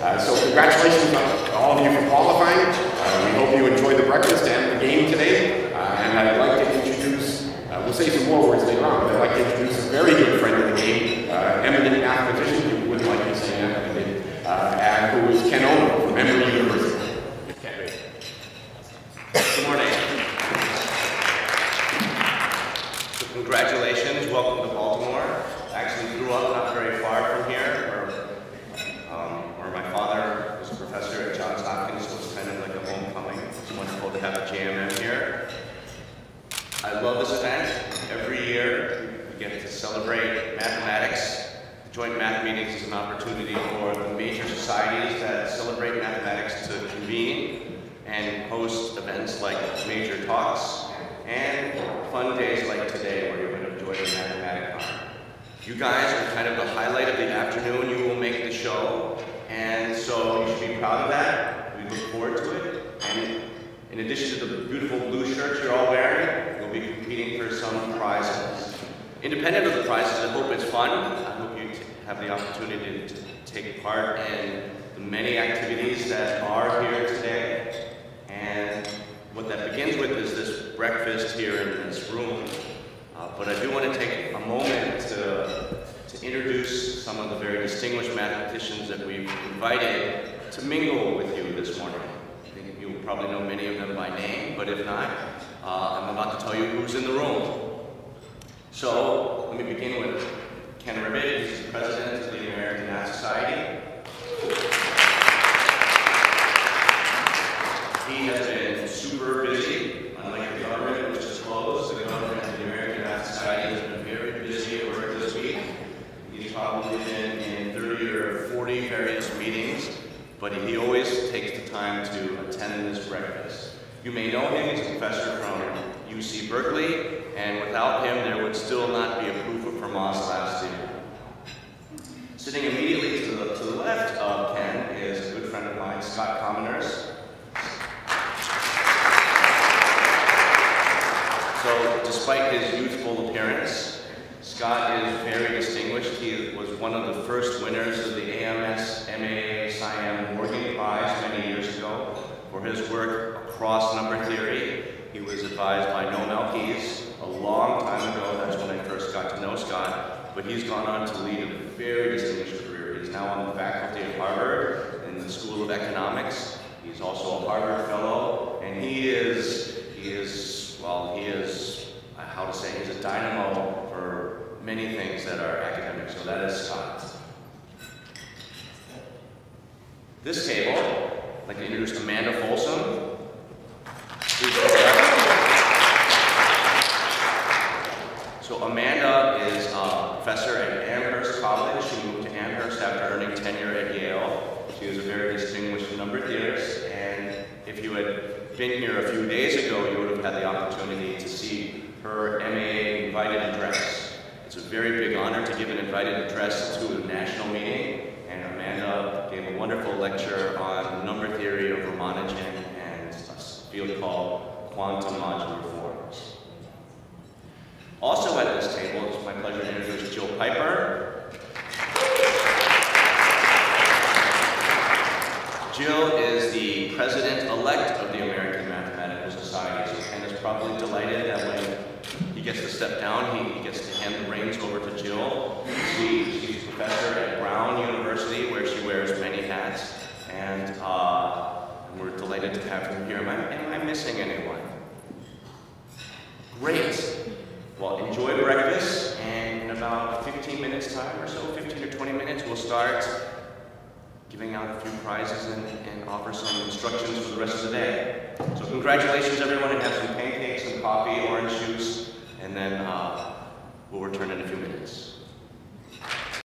Uh, so congratulations to all of you for qualifying. Uh, we hope you enjoyed the breakfast and the game today. Uh, and I'd like to introduce, uh, we'll say some more words later on, but I'd like to introduce a very good friend of the game, uh, eminent mathematician, you wouldn't like me saying that, uh, and who is Ken Ono from Emory University. Ken. Good morning. So congratulations, welcome to Baltimore. I actually grew up not very far from here, where, um, where my father was a professor at Johns Hopkins, so it's kind of like a homecoming. To have a JMM here. I love this event. Every year, we get to celebrate mathematics. The Joint Math Meetings is an opportunity for the major societies that celebrate mathematics to convene and host events like major talks and fun days like today where you're going to enjoy the Mathematicon. You guys are kind of the highlight of the afternoon. You will make the show, and so you should be proud of that. We look forward to it. And in addition to the beautiful blue shirts you're all wearing, we'll be competing for some prizes. Independent of the prizes, I hope it's fun. I hope you have the opportunity to take part in the many activities that are here today. And what that begins with is this breakfast here in this room. Uh, but I do want to take a moment to, to introduce some of the very distinguished mathematicians that we've invited to mingle with you this morning. I think you probably know many of them by name, but if not, uh, I'm about to tell you who's in the room. So let me begin with Ken Ribet. He's the president of the American Math Society. He has been super busy, unlike the government, which is closed. The government and the American Math Society has been very busy at work this week. He's probably been in 30 or 40 various meetings, but he always takes the time to attend this breakfast. You may know him, he's a professor from UC Berkeley, and without him, there would still not be a proof of Fermat's last year. Sitting immediately to the, to the left of Ken is a good friend of mine, Scott Kominers. So, despite his youthful appearance, Scott is very distinguished. He was one of the first winners of the AMS MAA SIAM Morgan Prize many years ago for his work across number theory. He was advised by Noam Elkies a long time ago. That's when I first got to know Scott. But he's gone on to lead a very distinguished career. He's now on the faculty at Harvard in the School of Economics. He's also a Harvard Fellow, and he is he is well, he is how to say he's a dynamo many things that are academic. So that is Scott. This table, I'd like to introduce Amanda Folsom. So Amanda is a professor at Amherst College. She moved to Amherst after earning tenure at Yale. She is a very distinguished number theorist, and if you had been here a few days ago, you would have had the opportunity to see her MAA invited address. Very big honor to give an invited address to a national meeting, and Amanda gave a wonderful lecture on number theory of Ramanujan and a field called quantum modular forms. Also at this table, it's my pleasure to introduce Jill Pipher. Jill is the president-elect of the American Mathematical Society, and is probably delighted that when he gets to step down, he, he gets to hand the reins over to Jill. She, she's a professor at Brown University, where she wears many hats, and uh, we're delighted to have her here. Am I, am I missing anyone? Great. Well, enjoy breakfast, and in about 15 minutes time or so, 15 or 20 minutes, we'll start giving out a few prizes and, and offer some instructions for the rest of the day. So congratulations, everyone, and have some pancakes, some coffee, orange juice, and then uh, we'll return in a few minutes.